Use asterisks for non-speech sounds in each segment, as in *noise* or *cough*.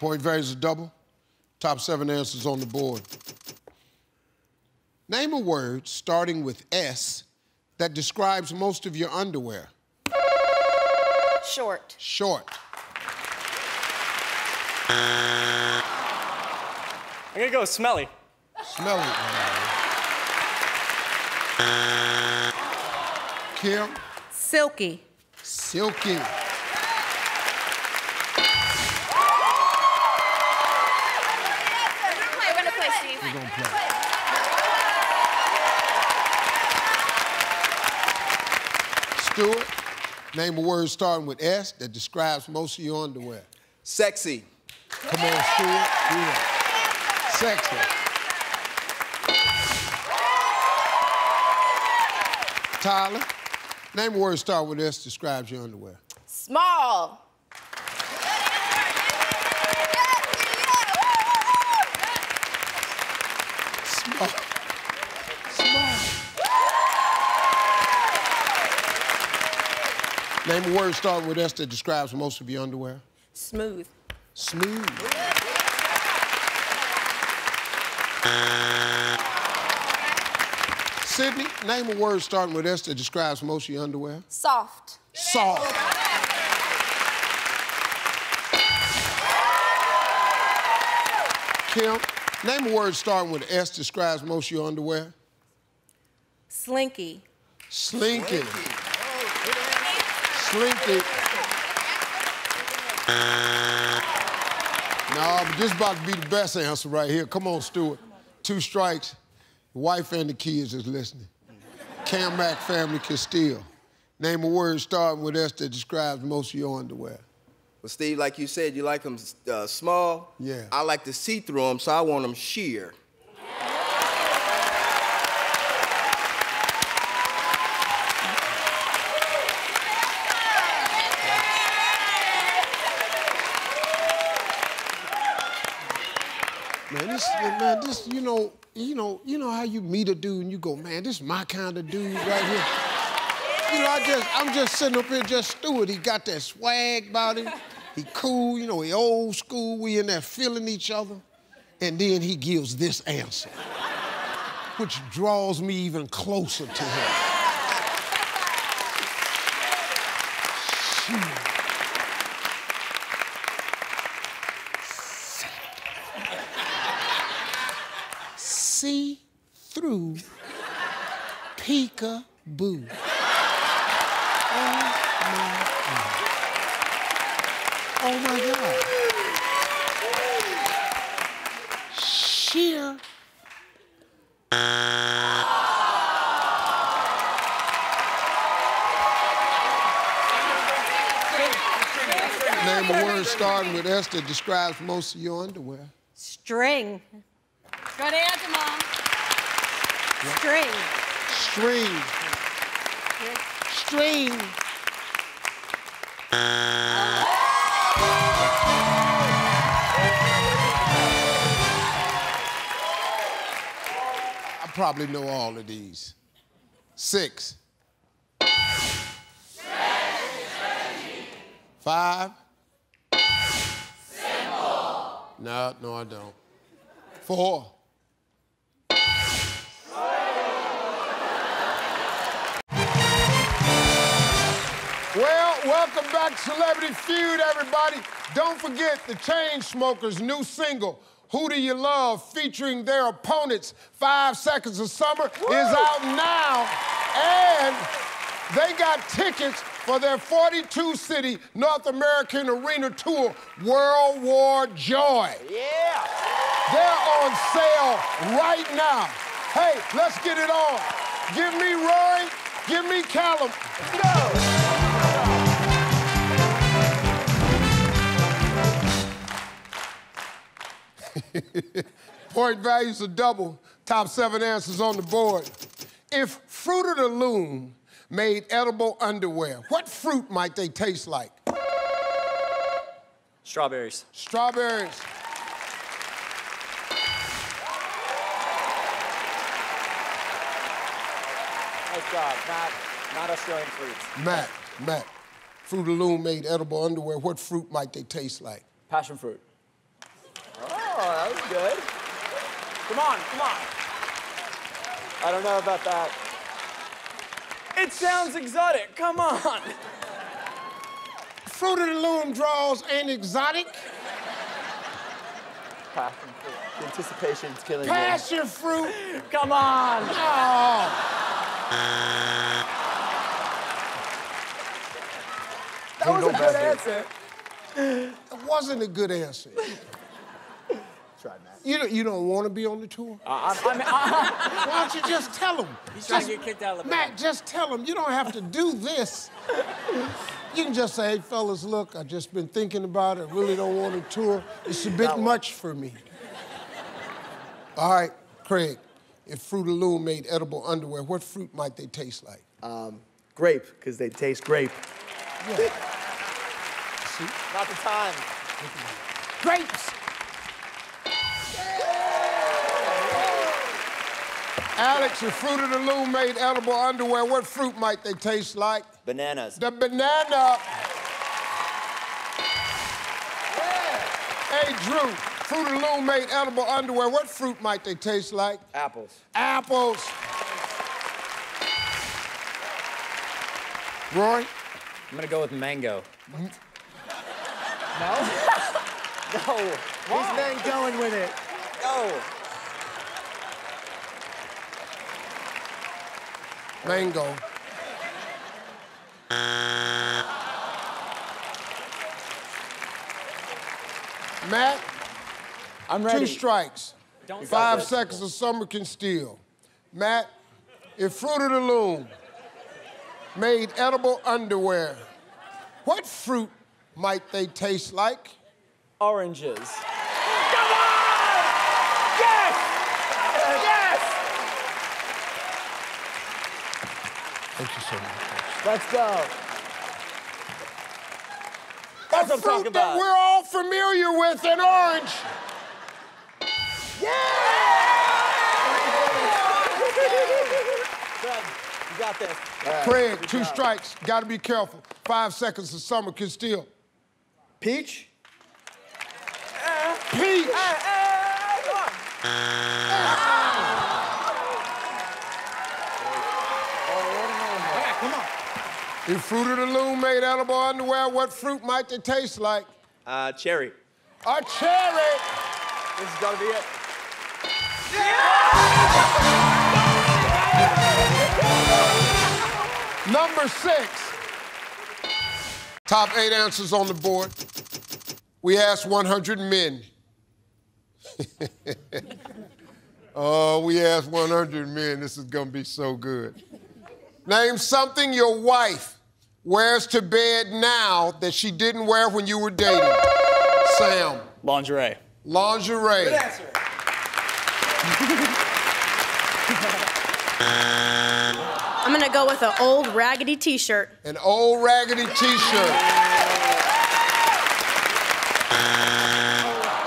Point varies a double. Top seven answers on the board. Name a word starting with S that describes most of your underwear. Short. Short. I'm gonna go with smelly. Smelly. Kim, Silky. silky. Name a word starting with S that describes most of your underwear. Sexy. Come on, Stuart. Yeah. Sexy. Tyler, name a word starting with S describes your underwear. Small. Name a word starting with S that describes most of your underwear. Smooth. Smooth. Sydney, name a word starting with S that describes most of your underwear. Soft. Soft. Kim, name a word starting with S describes most of your underwear. Slinky. Slinky. Slinky. No, but this about to be the best answer right here. Come on, Stuart. Two strikes. The wife and the kids is listening. Cam Mack family can steal. Name a word starting with S that describes most of your underwear. Well, Steve, like you said, you like them uh, small. Yeah. I like to see through them, so I want them sheer. Man, this man, this, you know, you know, you know how you meet a dude and you go, man, this is my kind of dude right here. You know, I just, I'm just sitting up here just Stuart. He got that swag about him. He cool, you know, he old school. We in there feeling each other. And then he gives this answer, which draws me even closer to him. Shoot. see through peekaboo. Oh my God. Oh my God. Sheer. Name a word starting with S that describes most of your underwear. String. Good answer, Mom. String. String. String. I probably know all of these. Six. Five. No, no, I don't. Four. Well, welcome back Celebrity Feud, everybody. Don't forget the Chainsmokers' new single, Who Do You Love, featuring their opponents, Five Seconds of Summer, is out now. And they got tickets for their 42 city North American Arena tour, World War Joy. Yeah. They're on sale right now. Hey, let's get it on. Give me Roy, give me Callum. Go. *laughs* Point values are double. Top seven answers on the board. If Fruit of the Loom made edible underwear, what fruit might they taste like? Strawberries. Strawberries. Nice job. Not, not Australian fruits. Matt, Matt. Fruit of the Loom made edible underwear. What fruit might they taste like? Passion fruit. Oh, that was good. Come on, come on. I don't know about that. It sounds exotic. Come on. Fruit of the Loom draws ain't exotic. Passion fruit. The anticipation's killing you. Passion fruit. Come on. Oh. That was a good answer. It wasn't a good answer. Try, Matt. You don't, you don't want to be on the tour? I'm, I'm, I'm, Why don't you just tell them? He's trying to get kicked out of the band. Matt, just tell them. You don't have to do this. You can just say, hey, fellas, look, I've just been thinking about it. I really don't want to tour. It's a bit much for me. All right, Craig, if Fruit of the Loom made edible underwear, what fruit might they taste like? Um, grape, because they taste grape. not the time. Grapes. Alex, if Fruit of the Loom made edible underwear, what fruit might they taste like? Bananas. The banana. Hey, Drew, Fruit of the Loom made edible underwear. What fruit might they taste like? Apples. Apples. Roy? I'm gonna go with mango. What? No. *laughs* No. These men going with it. No. Mango. Matt, I'm ready. two strikes. Don't Five seconds of summer can steal. Matt, if Fruit of the Loom made edible underwear, what fruit might they taste like? Oranges. Come on! Yes! Yes! Thank you so much. Let's go. That's what I'm fruit talking that about. we're all familiar with in orange. Good. *laughs* You got this. Craig, two strikes. Got to be careful. Five seconds of summer can steal. Peach? Peach. Uh, uh, If Fruit of the Loom made edible underwear, what fruit might they taste like? Uh, cherry. A cherry. This is gonna be it. Number six. Top eight answers on the board. We asked 100 men. *laughs* oh, we asked 100 men. This is gonna be so good. Name something your wife wears to bed now that she didn't wear when you were dating. Sam. Lingerie. Lingerie. I'm gonna go with an old raggedy t-shirt. An old raggedy t-shirt.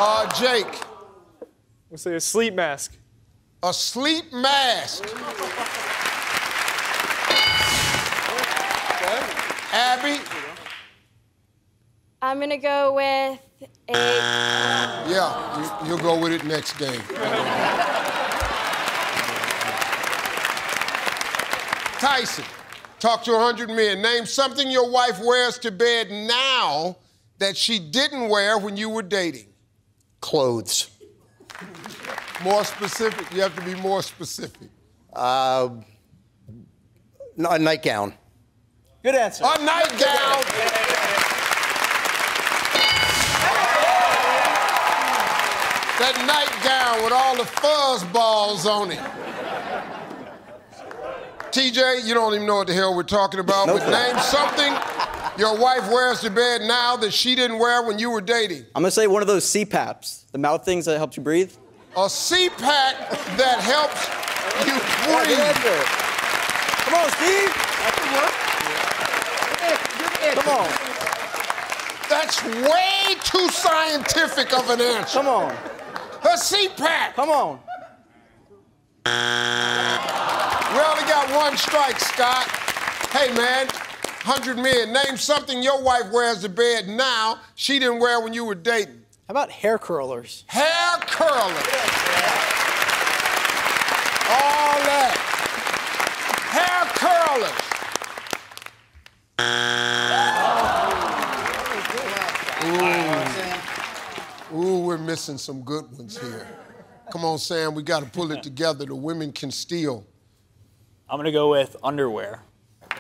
Uh, Jake. Let's say a sleep mask. A sleep mask. Abby. I'm gonna go with a. Yeah, you, you'll go with it next game. Tyson, talk to 100 men. Name something your wife wears to bed now that she didn't wear when you were dating. Clothes. More specific. You have to be more specific. Uh, no, a nightgown. Good answer. A nightgown. That nightgown with all the fuzz balls on it. TJ, you don't even know what the hell we're talking about, Nope. but name something your wife wears to bed now that she didn't wear when you were dating. I'm gonna say one of those CPAPs, the mouth things that helps you breathe. A CPAP that helps you breathe. Come on, Steve. Come on, That's way too scientific of an answer. come on, A CPAP. come on. We only got one strike, Scott. Hey, man, 100 men. Name something your wife wears to bed now she didn't wear when you were dating. How about hair curlers? Hair curlers. All that. Hair curlers. Missing some good ones here. Come on, Sam, we got to pull it together. The women can steal. I'm gonna go with underwear. Underwear.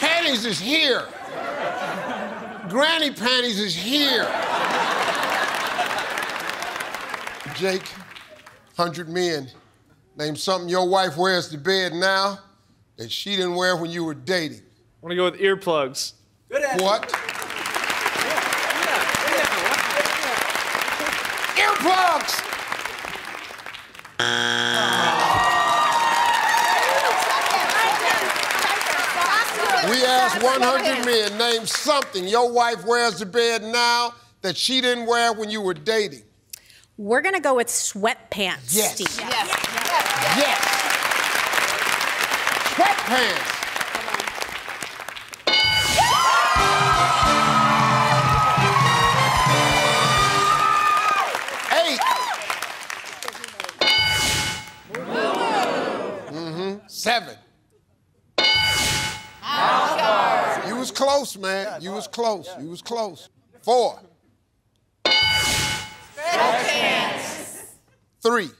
Panties is here. Granny panties is here. Jake, 100 men. Name something your wife wears to bed now that she didn't wear when you were dating. I'm gonna go with earplugs. What? Earplugs! We asked 100 men, name something your wife wears to bed now that she didn't wear when you were dating. We're gonna go with sweatpants, Yes. Steve. Yes. Sweatpants. Eight. Mm-hmm. Seven. You was close, man. You was close. You was close. Four. Three.